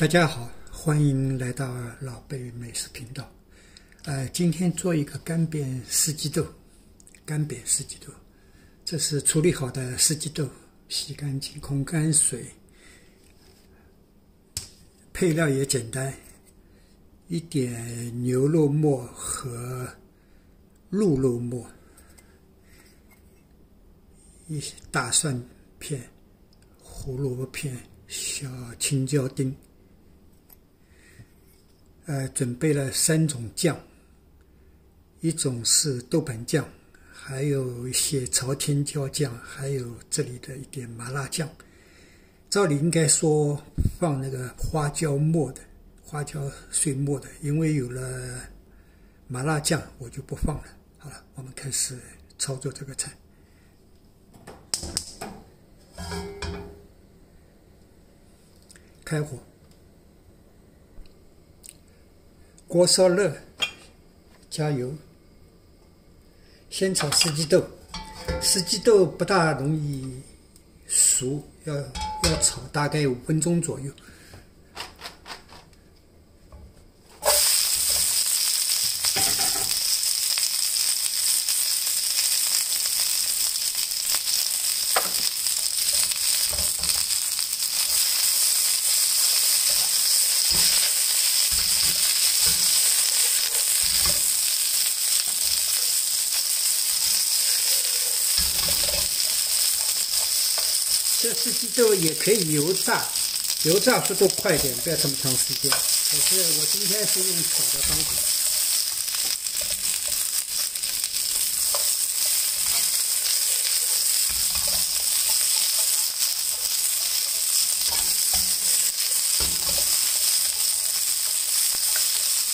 大家好，欢迎来到老贝美食频道。呃，今天做一个干煸四季豆，干煸四季豆，这是处理好的四季豆，洗干净，控干水，配料也简单，一点牛肉末和鹿肉末，一些大蒜片、胡萝卜片、小青椒丁。呃，准备了三种酱，一种是豆瓣酱，还有一些朝天椒酱，还有这里的一点麻辣酱。照理应该说放那个花椒末的，花椒碎末的，因为有了麻辣酱，我就不放了。好了，我们开始操作这个菜，开火。锅烧热，加油。先炒四季豆，四季豆不大容易熟，要要炒大概五分钟左右。这四季豆也可以油炸，油炸速度快点，不要这么长时间。可是我今天是用炒的方法。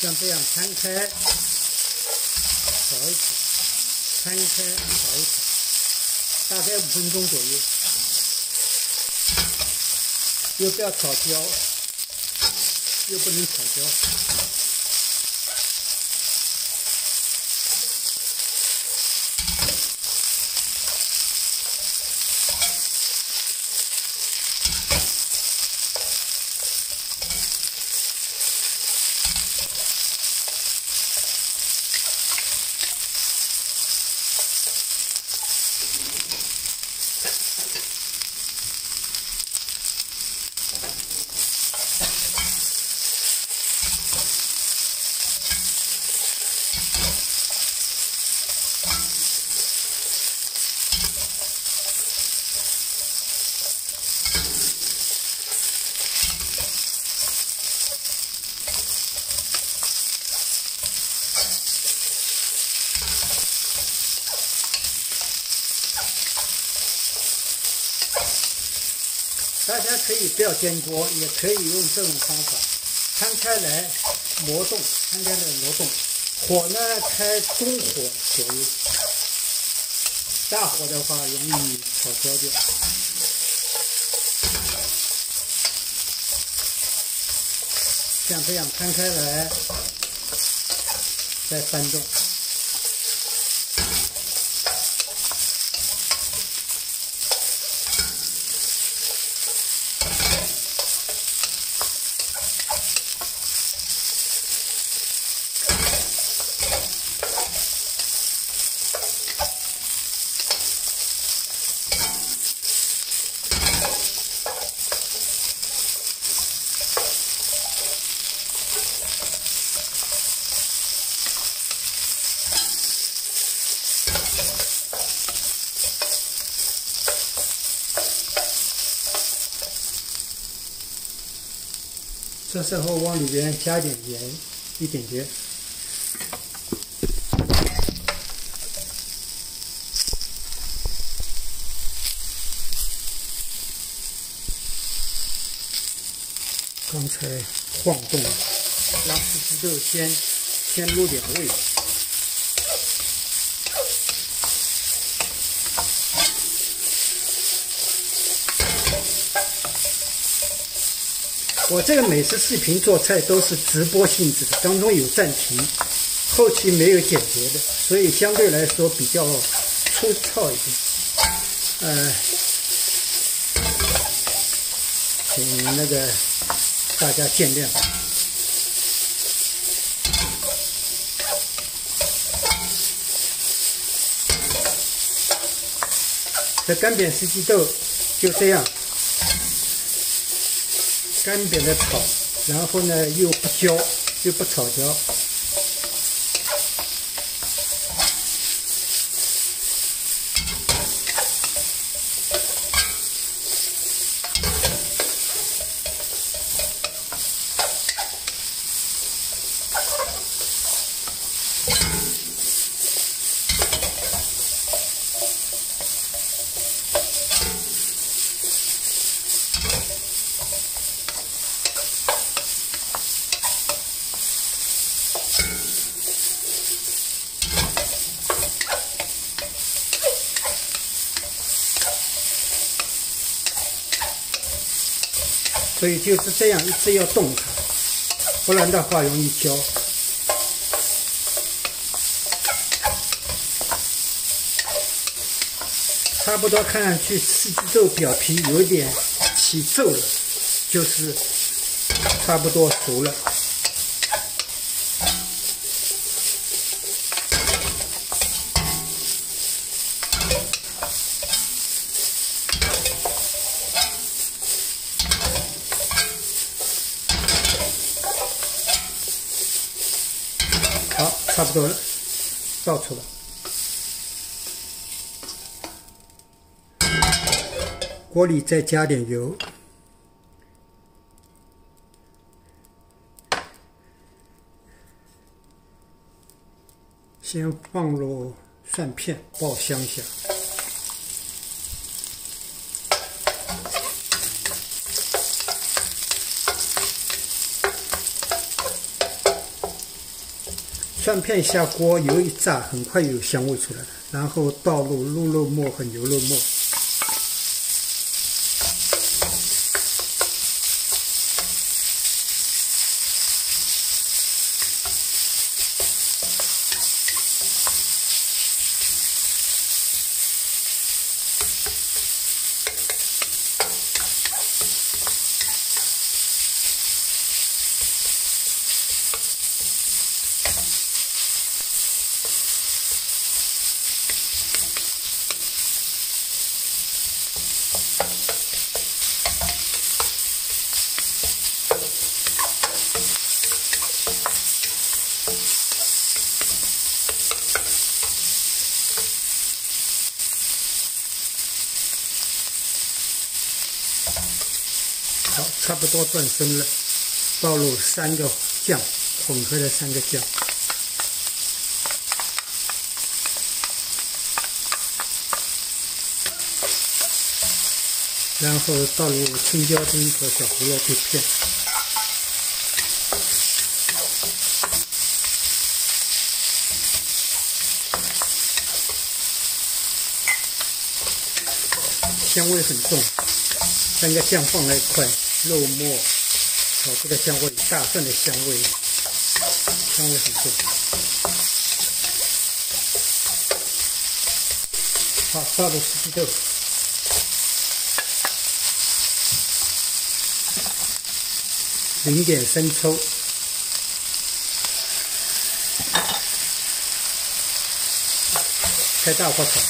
像这样摊开炒一炒，摊开炒一炒，大概五分钟左右。又不要炒焦，又不能炒焦。大家可以不要煎锅，也可以用这种方法，摊开来磨动，摊开来磨动，火呢开中火左右，大火的话容易炒焦掉。像这样摊开来，再翻动。时候往里边加点盐，一点点。刚才晃动了，让四季豆先先入点味。我这个每次视频做菜都是直播性质的，当中有暂停，后期没有剪辑的，所以相对来说比较粗糙一点。呃，请那个大家见谅。这干煸四季豆就这样干煸的炒，然后呢又不焦又不炒焦。所以就是这样，一直要动它，不然的话容易焦。差不多看上去四季豆表皮有点起皱了，就是差不多熟了。好，差不多了，倒出来。锅里再加点油，先放入蒜片爆香一下，蒜片下锅，油一炸，很快有香味出来。然后倒入鹿肉末和牛肉末。好，差不多断生了，倒入三个酱，混合的三个酱，然后倒入青椒丁和小胡萝卜片，香味很重。三个酱放在一块，肉末炒出的香味，大蒜的香味，香味很重。好，倒入四季豆，淋点生抽，开大火炒。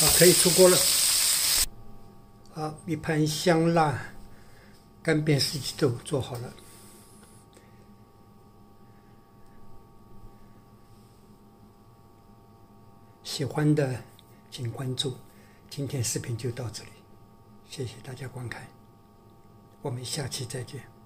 好，可以出锅了。好，一盘香辣干煸四季豆做好了。喜欢的请关注。今天视频就到这里，谢谢大家观看，我们下期再见。